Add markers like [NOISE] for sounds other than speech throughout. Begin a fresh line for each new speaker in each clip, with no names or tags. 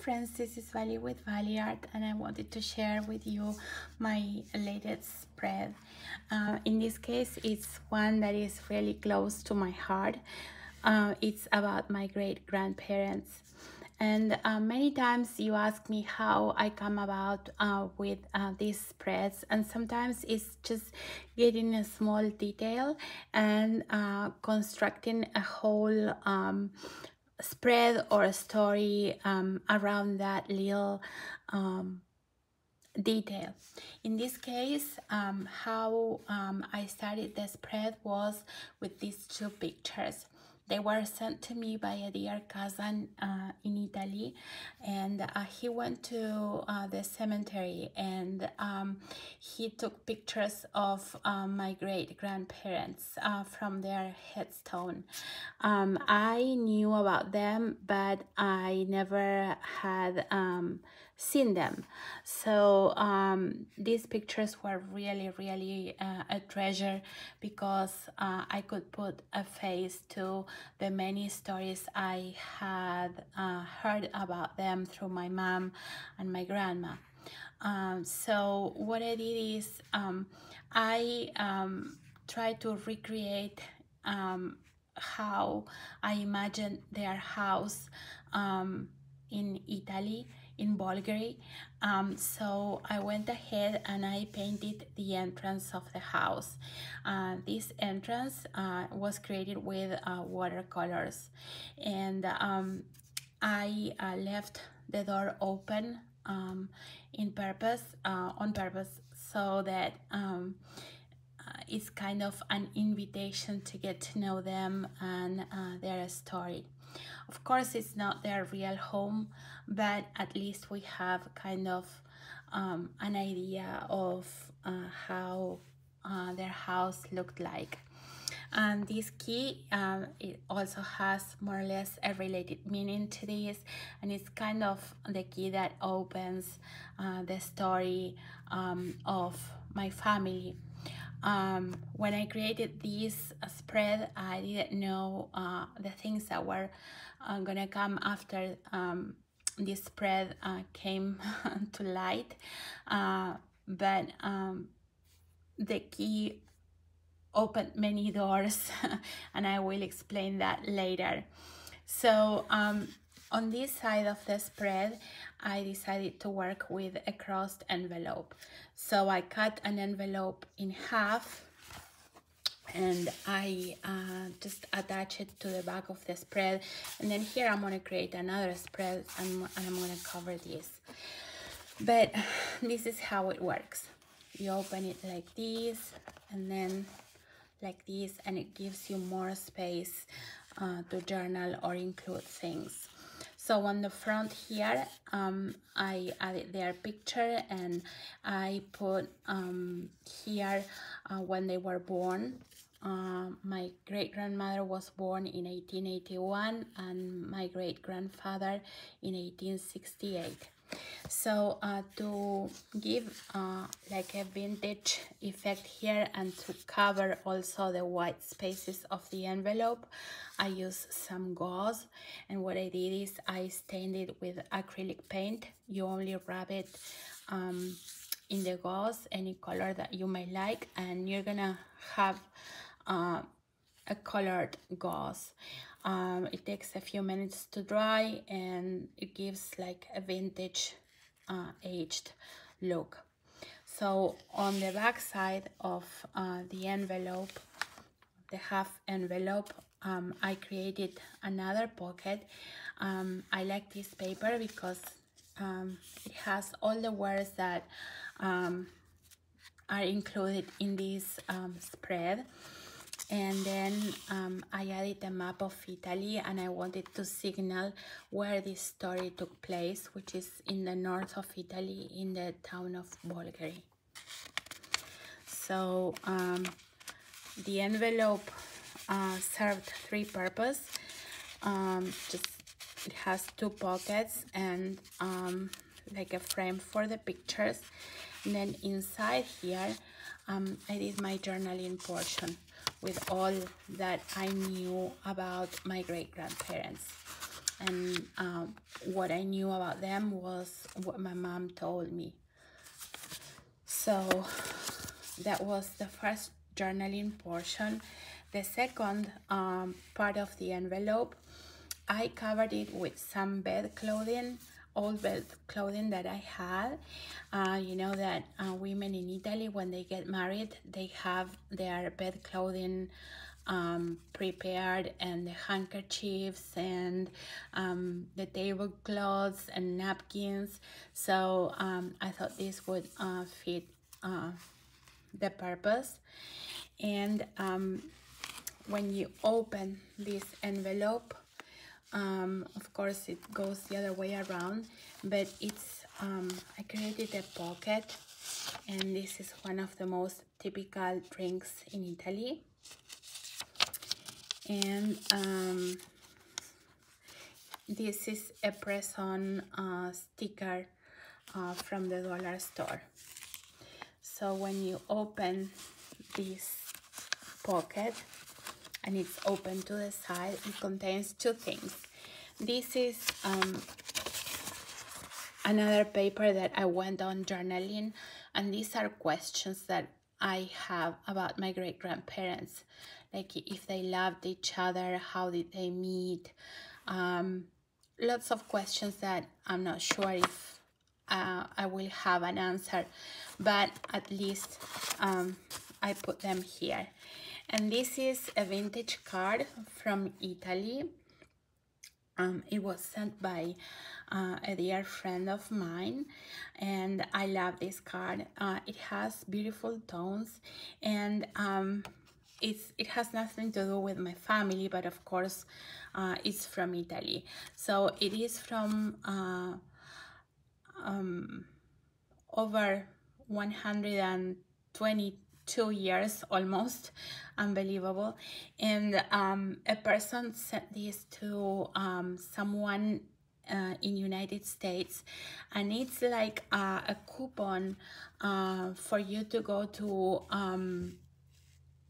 friends, this is Vali with Vali Art and I wanted to share with you my latest spread. Uh, in this case, it's one that is really close to my heart. Uh, it's about my great grandparents. And uh, many times you ask me how I come about uh, with uh, these spreads and sometimes it's just getting a small detail and uh, constructing a whole um, spread or a story um, around that little um, detail. In this case, um, how um, I started the spread was with these two pictures. They were sent to me by a dear cousin uh, in Italy, and uh, he went to uh, the cemetery and um, he took pictures of um, my great grandparents uh, from their headstone. Um, I knew about them, but I never had um, seen them. So um, these pictures were really, really uh, a treasure because uh, I could put a face to the many stories I had uh, heard about them through my mom and my grandma. Um, so what I did is um, I um, tried to recreate um, how I imagined their house um, in Italy in Bolgheri. Um, so I went ahead and I painted the entrance of the house. Uh, this entrance uh, was created with uh, watercolors and um, I uh, left the door open um, in purpose, uh, on purpose, so that um, uh, it's kind of an invitation to get to know them and their story. Of course, it's not their real home, but at least we have kind of um, an idea of uh, how uh, their house looked like. And this key, um, it also has more or less a related meaning to this, and it's kind of the key that opens uh, the story um, of my family. Um, when I created this spread, I didn't know uh, the things that were uh, gonna come after um, this spread uh, came [LAUGHS] to light. Uh, but um, the key opened many [LAUGHS] doors and I will explain that later. So um, on this side of the spread I decided to work with a crossed envelope. So I cut an envelope in half and I uh, just attach it to the back of the spread. And then here I'm to create another spread and, and I'm going to cover this. But this is how it works. You open it like this and then like this and it gives you more space uh, to journal or include things so on the front here um, I added their picture and I put um, here uh, when they were born. Uh, my great grandmother was born in 1881 and my great grandfather in 1868 so uh, to give uh, like a vintage effect here and to cover also the white spaces of the envelope I use some gauze and what I did is I stained it with acrylic paint you only rub it um, in the gauze any color that you may like and you're gonna have uh, a colored gauze. Um, it takes a few minutes to dry and it gives like a vintage uh, aged look. So on the back side of uh, the envelope, the half envelope, um, I created another pocket. Um, I like this paper because um, it has all the words that um, are included in this um, spread and then um, I added a map of Italy and I wanted to signal where this story took place which is in the north of Italy in the town of Bolgheri. So um, the envelope uh, served three purposes. Um, just it has two pockets and um, like a frame for the pictures and then inside here um, I did my journaling portion with all that I knew about my great grandparents. And um, what I knew about them was what my mom told me. So that was the first journaling portion. The second um, part of the envelope, I covered it with some bed clothing, old bed clothing that I had. Uh, you know that uh, women in Italy, when they get married, they have their bed clothing um, prepared and the handkerchiefs and um, the tablecloths and napkins. So um, I thought this would uh, fit uh, the purpose. And um, when you open this envelope, um, of course it goes the other way around, but it's, um, I created a pocket and this is one of the most typical drinks in Italy. And um, this is a press-on uh, sticker uh, from the dollar store. So when you open this pocket and it's open to the side it contains two things this is um, another paper that I went on journaling and these are questions that I have about my great grandparents like if they loved each other, how did they meet? Um, lots of questions that I'm not sure if uh, I will have an answer, but at least um, I put them here. And this is a vintage card from Italy. Um, it was sent by uh, a dear friend of mine and I love this card. Uh, it has beautiful tones and um, it's it has nothing to do with my family but of course uh, it's from Italy so it is from uh, um, over 122 years almost unbelievable and um, a person sent this to um, someone uh, in United States and it's like a coupon uh, for you to go to um,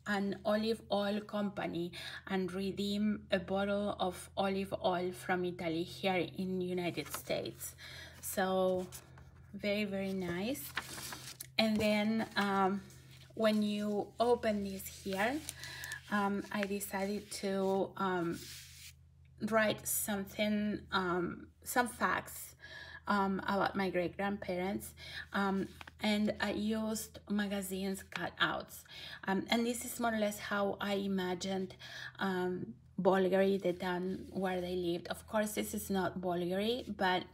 an olive oil company and redeem a bottle of olive oil from Italy here in United States. So very, very nice. And then um, when you open this here, um, I decided to um, write something, um, some facts um, about my great grandparents. Um, and I used magazines cutouts. Um, and this is more or less how I imagined Bolgheri, the town where they lived. Of course, this is not Bolgheri, but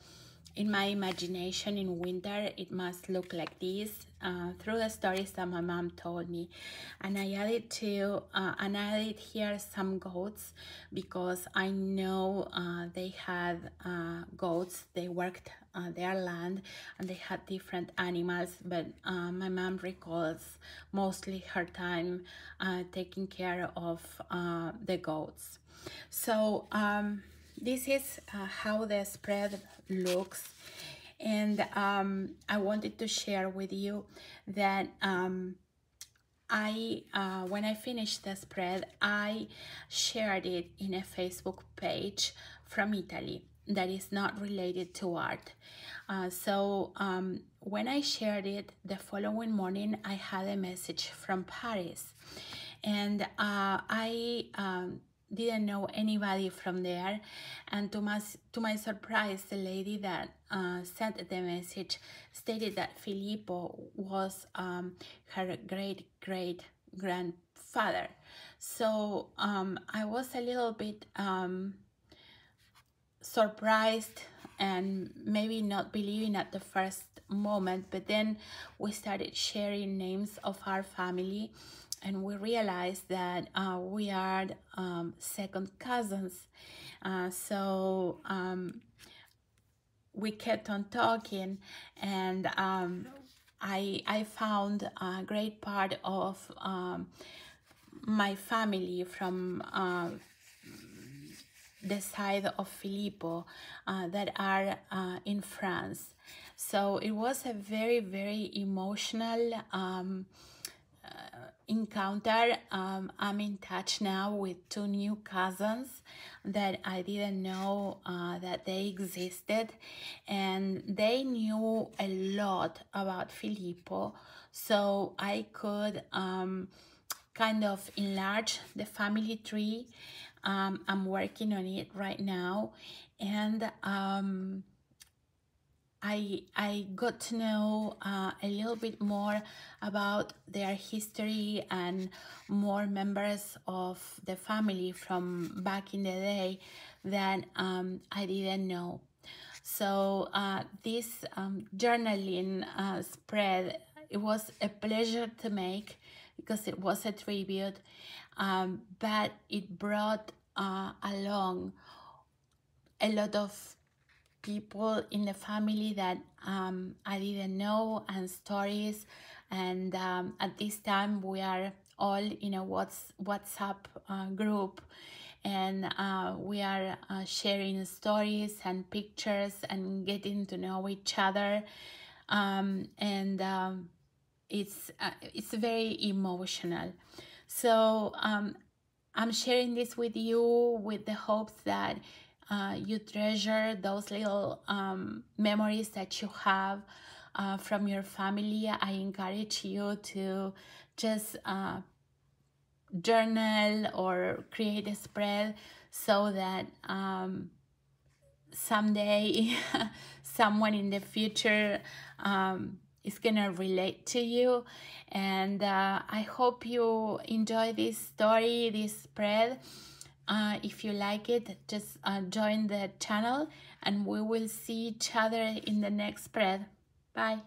in my imagination in winter it must look like this. Uh, through the stories that my mom told me. And I added to uh, and I added here some goats because I know uh, they had uh, goats. They worked uh, their land and they had different animals but uh, my mom recalls mostly her time taking care of the goats. So um, this is how the spread looks. And um, I wanted to share with you that um, I uh, when I finished the spread I shared it in a Facebook page from Italy that is not related to art. Uh, so um, when I shared it the following morning I had a message from Paris. And uh, I um, didn't know anybody from there. And to my, to my surprise the lady that uh, sent the message stated that Filippo was um, her great great grandfather. So um, I was a little bit um, surprised and maybe not believing at the first moment but then we started sharing names of our family and we realized that uh, we are um, second cousins. Uh, so um, we kept on talking and um, I, I found a great part of um, my family from uh, the side of Filippo uh, that are uh, in France. So it was a very, very emotional um, encounter um, i'm in touch now with two new cousins that i didn't know uh, that they existed. And they knew a lot about filippo. So i could um, kind of enlarge the family tree. Um, i'm working on it right now. And um, I, I got to know uh, a little bit more about their history and more members of the family from back in the day that um, I didn't know. So uh, this um, journaling uh, spread, it was a pleasure to make because it was a tribute, um, but it brought uh, along a lot of people in the family that um, I didn't know and stories. And um, at this time, we are all in a what's, WhatsApp uh, group and uh, we are uh, sharing stories and pictures and getting to know each other. Um, and um, it's, uh, it's very emotional. So um, I'm sharing this with you with the hopes that uh, you treasure those little um, memories that you have uh, from your family. I encourage you to just uh, journal or create a spread so that um, someday [LAUGHS] someone in the future um, is gonna relate to you and uh, I hope you enjoy this story this spread uh, if you like it, just uh, join the channel and we will see each other in the next spread. Bye.